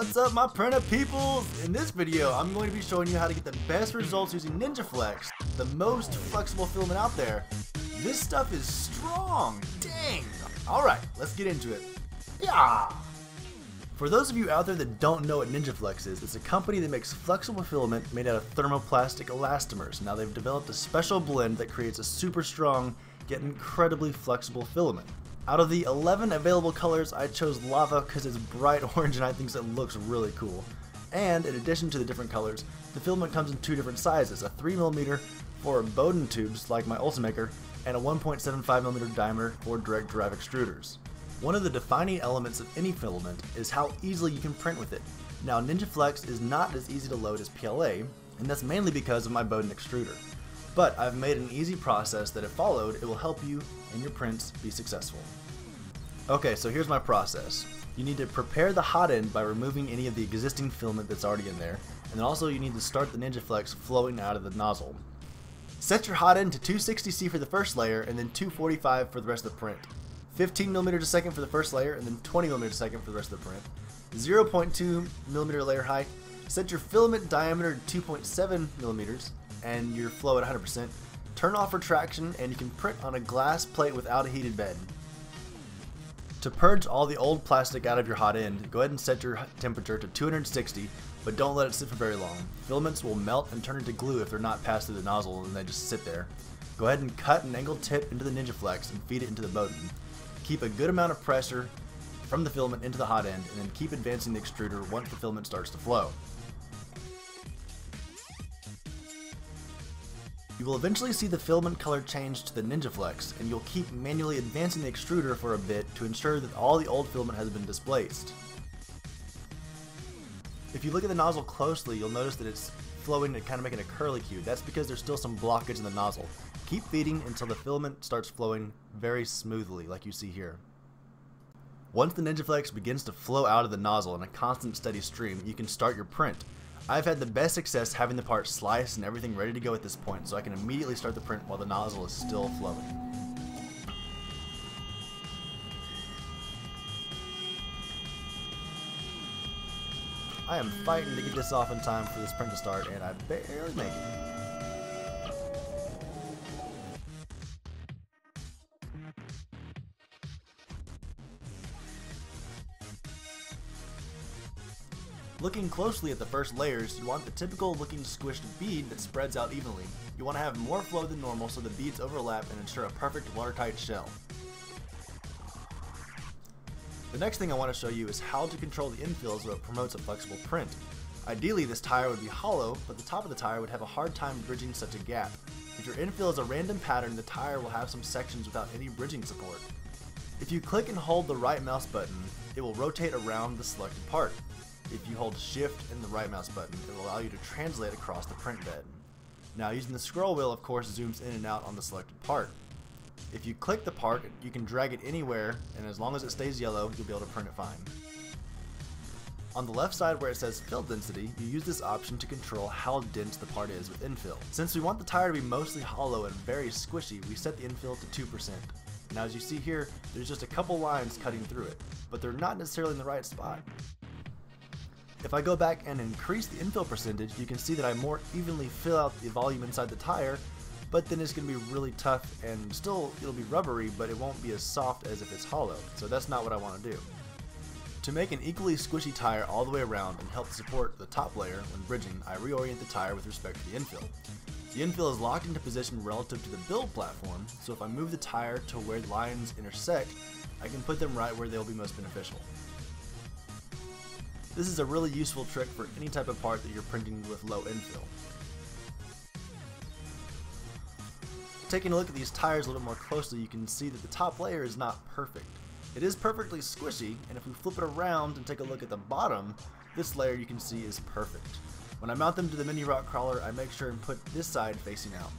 What's up my printer peoples? In this video, I'm going to be showing you how to get the best results using NinjaFlex, the most flexible filament out there. This stuff is strong, dang! Alright, let's get into it. Yeah! For those of you out there that don't know what NinjaFlex is, it's a company that makes flexible filament made out of thermoplastic elastomers. Now they've developed a special blend that creates a super strong, yet incredibly flexible filament. Out of the 11 available colors, I chose lava because it's bright orange and I think it looks really cool. And in addition to the different colors, the filament comes in two different sizes, a 3mm for Bowden tubes like my Ultimaker, and a 1.75mm diameter for direct drive extruders. One of the defining elements of any filament is how easily you can print with it. Now NinjaFlex is not as easy to load as PLA, and that's mainly because of my Bowden extruder. But I've made an easy process that if followed, it will help you and your prints be successful. Okay, so here's my process. You need to prepare the hot end by removing any of the existing filament that's already in there, and then also you need to start the NinjaFlex flowing out of the nozzle. Set your hot end to 260C for the first layer, and then 245 for the rest of the print. 15 millimeters a second for the first layer, and then 20 millimeters a second for the rest of the print. 0.2 millimeter layer height. Set your filament diameter to 2.7 millimeters, and your flow at 100%. Turn off retraction, and you can print on a glass plate without a heated bed. To purge all the old plastic out of your hot end, go ahead and set your temperature to 260, but don't let it sit for very long. Filaments will melt and turn into glue if they're not passed through the nozzle and they just sit there. Go ahead and cut an angled tip into the NinjaFlex and feed it into the Bowden. Keep a good amount of pressure from the filament into the hot end and then keep advancing the extruder once the filament starts to flow. You will eventually see the filament color change to the NinjaFlex, and you'll keep manually advancing the extruder for a bit to ensure that all the old filament has been displaced. If you look at the nozzle closely, you'll notice that it's flowing and kind of making a curlicue. That's because there's still some blockage in the nozzle. Keep feeding until the filament starts flowing very smoothly, like you see here. Once the NinjaFlex begins to flow out of the nozzle in a constant steady stream, you can start your print. I've had the best success having the part sliced and everything ready to go at this point so I can immediately start the print while the nozzle is still flowing. I am fighting to get this off in time for this print to start and I barely make it. Looking closely at the first layers, you want the typical looking squished bead that spreads out evenly. You want to have more flow than normal so the beads overlap and ensure a perfect watertight shell. The next thing I want to show you is how to control the infill so it promotes a flexible print. Ideally this tire would be hollow, but the top of the tire would have a hard time bridging such a gap. If your infill is a random pattern, the tire will have some sections without any bridging support. If you click and hold the right mouse button, it will rotate around the selected part. If you hold shift and the right mouse button, it will allow you to translate across the print bed. Now using the scroll wheel of course zooms in and out on the selected part. If you click the part, you can drag it anywhere and as long as it stays yellow, you'll be able to print it fine. On the left side where it says fill density, you use this option to control how dense the part is with infill. Since we want the tire to be mostly hollow and very squishy, we set the infill to 2%. Now as you see here, there's just a couple lines cutting through it, but they're not necessarily in the right spot. If I go back and increase the infill percentage, you can see that I more evenly fill out the volume inside the tire, but then it's going to be really tough and still it'll be rubbery, but it won't be as soft as if it's hollow. So that's not what I want to do. To make an equally squishy tire all the way around and help support the top layer when bridging, I reorient the tire with respect to the infill. The infill is locked into position relative to the build platform, so if I move the tire to where the lines intersect, I can put them right where they'll be most beneficial. This is a really useful trick for any type of part that you're printing with low infill. Taking a look at these tires a little more closely, you can see that the top layer is not perfect. It is perfectly squishy, and if we flip it around and take a look at the bottom, this layer you can see is perfect. When I mount them to the mini rock crawler, I make sure and put this side facing out.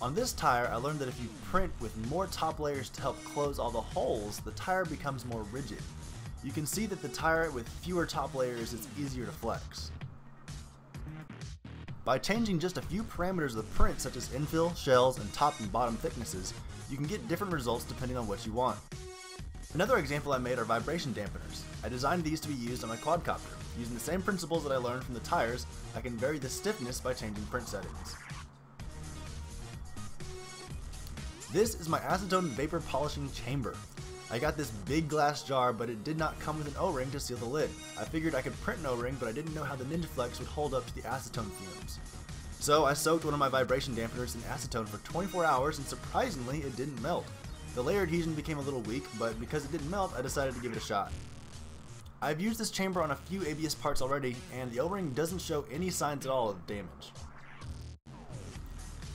On this tire, I learned that if you print with more top layers to help close all the holes, the tire becomes more rigid. You can see that the tire with fewer top layers is easier to flex. By changing just a few parameters of the print such as infill, shells, and top and bottom thicknesses, you can get different results depending on what you want. Another example I made are vibration dampeners. I designed these to be used on my quadcopter. Using the same principles that I learned from the tires, I can vary the stiffness by changing print settings. This is my acetone vapor polishing chamber. I got this big glass jar, but it did not come with an O-ring to seal the lid. I figured I could print an O-ring, but I didn't know how the NinjaFlex would hold up to the acetone fumes. So I soaked one of my vibration dampeners in acetone for 24 hours, and surprisingly, it didn't melt. The layer adhesion became a little weak, but because it didn't melt, I decided to give it a shot. I've used this chamber on a few ABS parts already, and the O-ring doesn't show any signs at all of damage.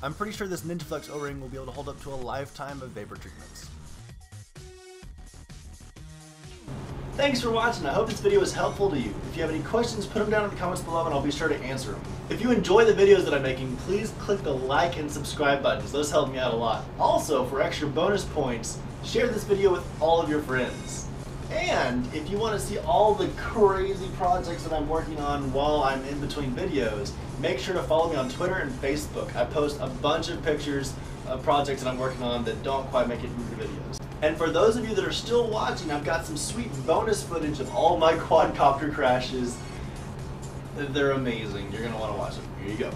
I'm pretty sure this NinjaFlex O-ring will be able to hold up to a lifetime of vapor treatments. Thanks for watching. I hope this video was helpful to you. If you have any questions, put them down in the comments below and I'll be sure to answer them. If you enjoy the videos that I'm making, please click the like and subscribe buttons. Those help me out a lot. Also, for extra bonus points, share this video with all of your friends. And if you want to see all the crazy projects that I'm working on while I'm in between videos, make sure to follow me on Twitter and Facebook. I post a bunch of pictures of projects that I'm working on that don't quite make it into the videos. And for those of you that are still watching, I've got some sweet bonus footage of all my quadcopter crashes. They're amazing. You're going to want to watch them. Here you go.